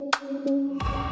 嗯